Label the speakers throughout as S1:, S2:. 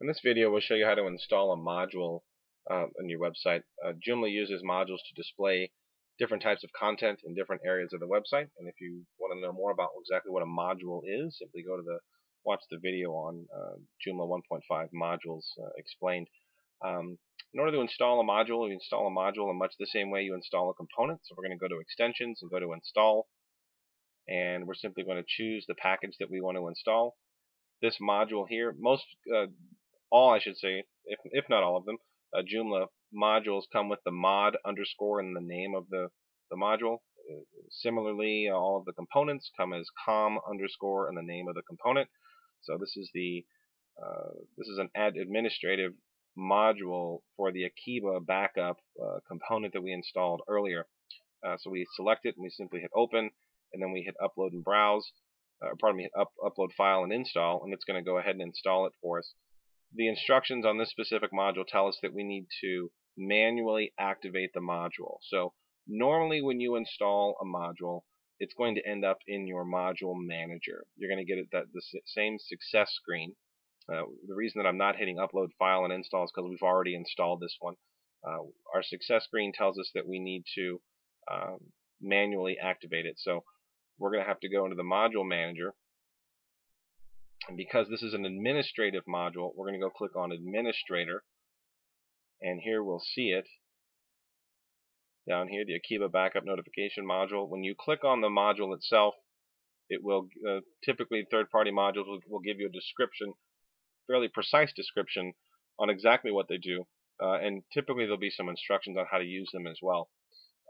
S1: In this video, we'll show you how to install a module uh, on your website. Uh, Joomla uses modules to display different types of content in different areas of the website. And if you want to know more about exactly what a module is, simply go to the watch the video on uh, Joomla 1.5 modules uh, explained. Um, in order to install a module, you install a module in much the same way you install a component. So we're going to go to Extensions and go to Install. And we're simply going to choose the package that we want to install this module here, most uh, all I should say, if, if not all of them, uh, Joomla modules come with the mod underscore in the name of the, the module. Uh, similarly, all of the components come as com underscore and the name of the component. So this is the uh, this is an ad administrative module for the Akeeba backup uh, component that we installed earlier. Uh, so we select it and we simply hit open, and then we hit upload and browse. Uh, pardon me, up, upload file and install, and it's going to go ahead and install it for us the instructions on this specific module tell us that we need to manually activate the module. So normally when you install a module, it's going to end up in your module manager. You're going to get it that the same success screen. Uh, the reason that I'm not hitting upload file and install is because we've already installed this one. Uh, our success screen tells us that we need to um, manually activate it. So we're going to have to go into the module manager and because this is an administrative module, we're going to go click on Administrator. And here we'll see it down here, the Akeeba Backup Notification module. When you click on the module itself, it will uh, typically third-party modules will, will, give you a description, fairly precise description on exactly what they do. Uh, and typically there'll be some instructions on how to use them as well.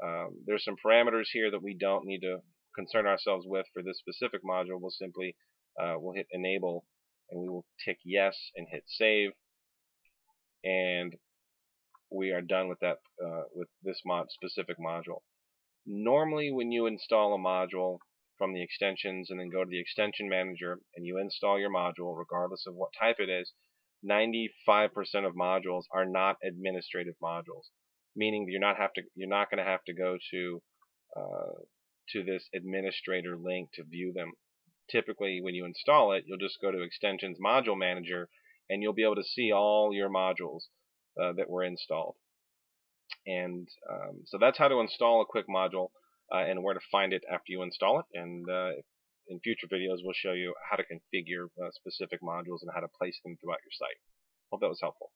S1: Um, there's some parameters here that we don't need to concern ourselves with for this specific module. We'll simply uh, we'll hit enable and we will tick yes and hit save and we are done with that uh, with this mod specific module. Normally when you install a module from the extensions and then go to the extension manager and you install your module regardless of what type it is 95% of modules are not administrative modules meaning you're not have to you're not going to have to go to uh, to this administrator link to view them typically when you install it, you'll just go to Extensions Module Manager and you'll be able to see all your modules uh, that were installed. And um, so that's how to install a quick module uh, and where to find it after you install it. And uh, in future videos, we'll show you how to configure uh, specific modules and how to place them throughout your site. Hope that was helpful.